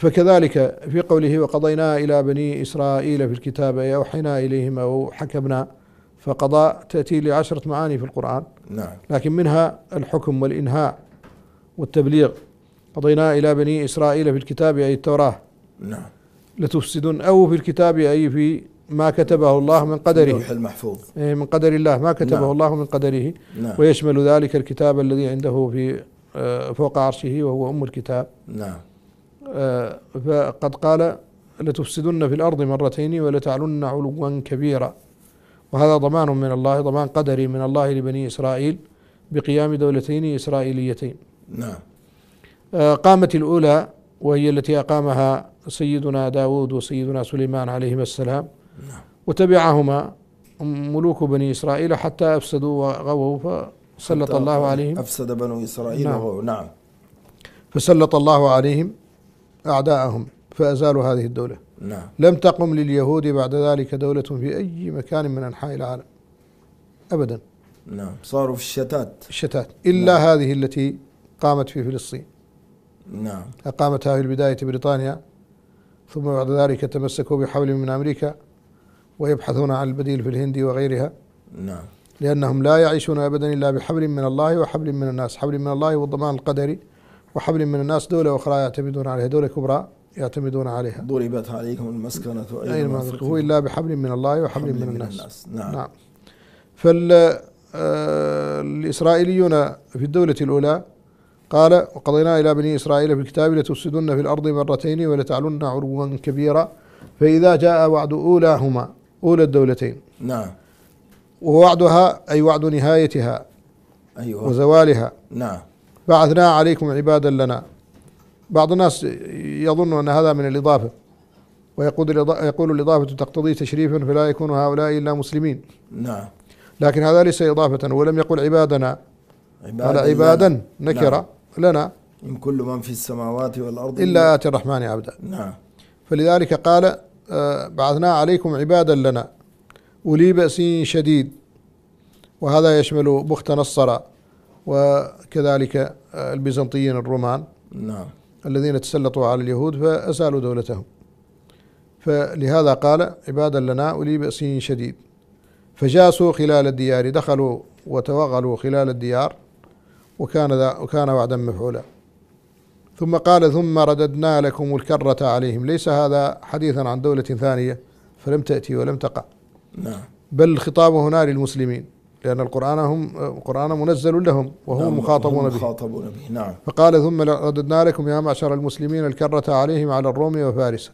فكذلك في قوله وقضينا إلى بني إسرائيل في الكتاب أي أوحينا إليهم أو حكمنا فقضاء تأتي لعشرة معاني في القرآن. نعم. لكن منها الحكم والإنهاء والتبليغ. قضينا إلى بني إسرائيل في الكتاب أي التوراة. نعم. لتفسدن أو في الكتاب أي في ما كتبه الله من قدره. اللوح المحفوظ. أي من قدر الله ما كتبه نعم. الله من قدره. نعم. ويشمل ذلك الكتاب الذي عنده في آه، فوق عرشه وهو أم الكتاب. نعم. فقد قال لتفسدن في الأرض مرتين ولتعلن علوا كبيرا. وهذا ضمان من الله ضمان قدري من الله لبني إسرائيل بقيام دولتين إسرائيليتين. نعم. آه، قامت الأولى وهي التي أقامها سيدنا داود وسيدنا سليمان عليهما السلام. نعم. وتبعهما ملوك بني إسرائيل حتى أفسدوا وغووا فسلط الله عليهم. أفسد بنو إسرائيل نعم. نعم. فسلط الله عليهم. أعداءهم فأزالوا هذه الدولة. نعم. لم تقم لليهود بعد ذلك دولة في أي مكان من أنحاء العالم. أبدا. نعم. صاروا في الشتات. الشتات. إلا نعم. هذه التي قامت في فلسطين. نعم. أقامتها في البداية بريطانيا ثم بعد ذلك تمسكوا بحبل من أمريكا ويبحثون عن البديل في الهند وغيرها. نعم. لأنهم لا يعيشون أبدا إلا بحبل من الله وحبل من الناس. حبل من الله هو الضمان القدري. وحبل من الناس دولة أخرى يعتمدون عليها دولة كبرى يعتمدون عليها. ضربت عليكم المسكنة أينما ذكروا إلا بحبل من الله وحبل من الناس. نعم. نعم. فالإسرائيليون في الدولة الأولى قال وقضينا إلى بني إسرائيل في الكتاب لتفسدن في الأرض مرتين ولتعلن علوا كبيرا. فإذا جاء وعد أولاهما أولى الدولتين. نعم. ووعدها أي وعد نهايتها أيوه. وزوالها. نعم. بعثنا عليكم عبادا لنا. بعض الناس يظن أن هذا من الإضافة ويقول يقول الإضافة تقتضي تشريفا فلا يكون هؤلاء إلا مسلمين. نعم. لكن هذا ليس إضافة ولم يقل عبادنا. قال عبادا. نكرة لنا. إن كل من في السماوات والأرض إلا آتي الرحمن عبدا. نعم. فلذلك قال آه، بعثنا عليكم عبادا لنا. أولي بأس شديد. وهذا يشمل بخت نصر. وكذلك البيزنطيين الرومان نعم. الذين تسلطوا على اليهود فأزالوا دولتهم. فلهذا قال عبادا لنا أولي بأس شديد. فجاسوا خلال الديار دخلوا وتوغلوا خلال الديار وكان ذا وكان وعدا مفعولا. ثم قال ثم رددنا لكم الكرة عليهم. ليس هذا حديثا عن دولة ثانية فلم تأتي ولم تقع. نعم. بل الخطاب هنا للمسلمين. لأن القرآن هم القرآن منزل لهم وهم نعم، مخاطبون هم به. مخاطبون به. نعم. فقال ثم رددنا لكم يا معشر المسلمين الكرة عليهم على الروم وفارس.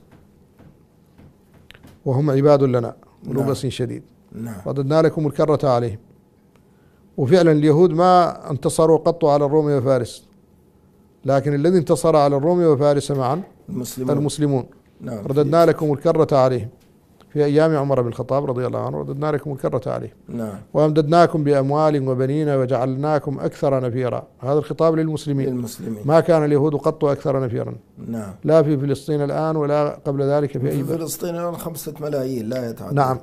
وهم عباد لنا ولو نعم. شديد. نعم. رددنا لكم الكرة عليهم. وفعلا اليهود ما انتصروا قط على الروم وفارس. لكن الذي انتصر على الروم وفارس معا المسلمون. المسلمون. نعم رددنا لكم الكرة عليهم. في أيام عمر بن الخطاب رضي الله عنه رددنا لكم الكرة عليهم نعم. وأمددناكم بأموال وبنين وجعلناكم أكثر نفيرا. هذا الخطاب للمسلمين. للمسلمين. ما كان اليهود قط أكثر نفيرا. نعم. لا في فلسطين الآن ولا قبل ذلك في أي في فلسطين الآن خمسة ملايين لا يتعدى. نعم.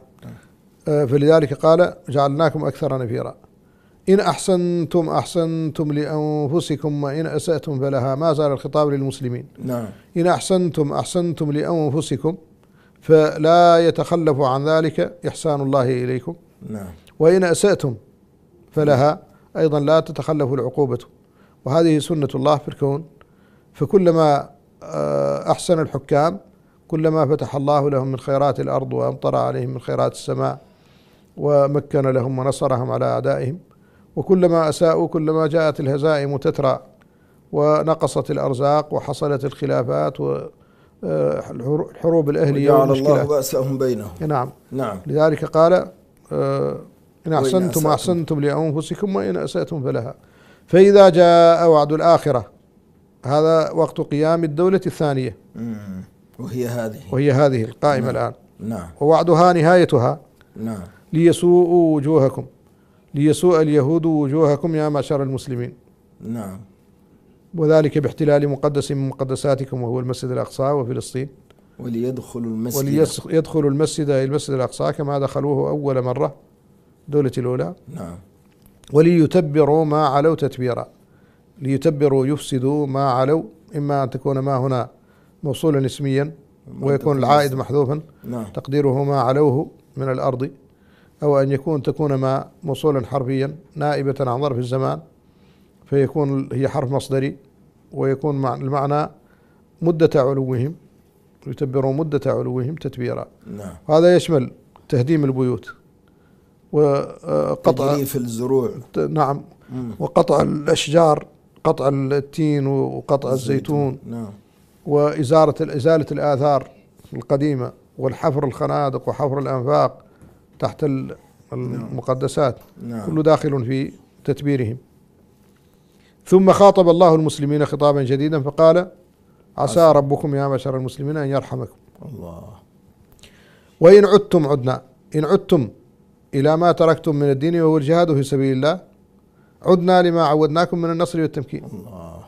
آه، فلذلك قال جعلناكم أكثر نفيرا. إن أحسنتم أحسنتم لأنفسكم وإن أسأتم فلها. ما زال الخطاب للمسلمين. نعم. إن أحسنتم أحسنتم لأنفسكم فلا يتخلف عن ذلك إحسان الله إليكم. نعم. وإن أسأتم فلها أيضا لا تتخلف العقوبة. وهذه سنة الله في الكون. فكلما آه، أحسن الحكام كلما فتح الله لهم من خيرات الأرض وأمطر عليهم من خيرات السماء ومكن لهم ونصرهم على أعدائهم. وكلما أساءوا كلما جاءت الهزائم تترى ونقصت الأرزاق وحصلت الخلافات والحروب الأهلية وجعل الله بأسهم بينهم. نعم. نعم. لذلك قال آه، إن أحسنتم. أحسنتم لأنفسكم وإن أسأتم فلها. فإذا جاء وعد الآخرة هذا وقت قيام الدولة الثانية. وهي هذه. وهي هذه القائمة نعم. الآن. نعم. ووعدها نهايتها. نعم. ليسوءوا وجوهكم. ليسوء اليهود وجوهكم يا معشر المسلمين. نعم. وذلك باحتلال مقدس من مقدساتكم وهو المسجد الأقصى وفلسطين وليدخلوا المسجد. وليدخلوا المسجد أي المسجد الأقصى كما دخلوه أول مرة دولة الأولى. نعم. وليتبروا ما علوا تتبيرا. ليتبروا يفسدوا ما علوا إما أن تكون ما هنا موصولا اسميا ويكون العائد. محذوفا. نعم. تقديره ما علوه من الأرض أو أن يكون تكون ما موصولا حرفيا نائبة عن ظرف الزمان. فيكون هي حرف مصدري ويكون مع المعنى مدة علوهم يتبرون مدة علوهم تتبيرا. نعم. هذا يشمل تهديم البيوت وقطع تجريف الزروع. نعم. مم. وقطع الأشجار قطع التين وقطع الزيتون. نعم. وإزالة إزالة الآثار القديمة والحفر الخنادق وحفر الأنفاق تحت ال- المقدسات. نعم. كله داخل في تتبيرهم. ثم خاطب الله المسلمين خطابا جديدا فقال عسى. ربكم يا معشر المسلمين أن يرحمكم. الله. وإن عدتم عدنا. إن عدتم إلى ما تركتم من الدين وهو الجهاد في سبيل الله عدنا لما عودناكم من النصر والتمكين. الله.